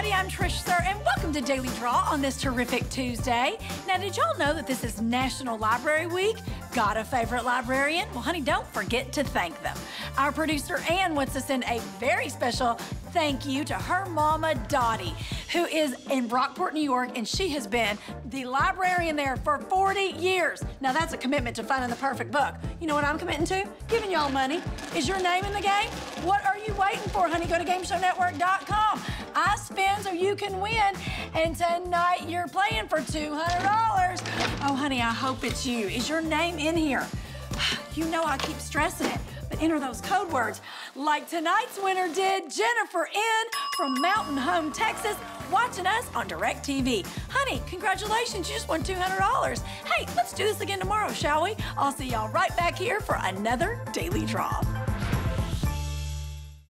everybody. I'm Trish Suhr, and welcome to Daily Draw on this terrific Tuesday. Now, did y'all know that this is National Library Week? Got a favorite librarian? Well, honey, don't forget to thank them. Our producer, Ann, wants to send a very special thank you to her mama, Dottie, who is in Brockport, New York, and she has been the librarian there for 40 years. Now, that's a commitment to finding the perfect book. You know what I'm committing to? Giving y'all money. Is your name in the game? What are you waiting for, honey? Go to GameShowNetwork.com. I spin so you can win, and tonight you're playing for $200. Oh, honey, I hope it's you. Is your name in here? You know I keep stressing it but enter those code words like tonight's winner did, Jennifer N. from Mountain Home, Texas, watching us on DirecTV. Honey, congratulations, you just won $200. Hey, let's do this again tomorrow, shall we? I'll see y'all right back here for another Daily Draw.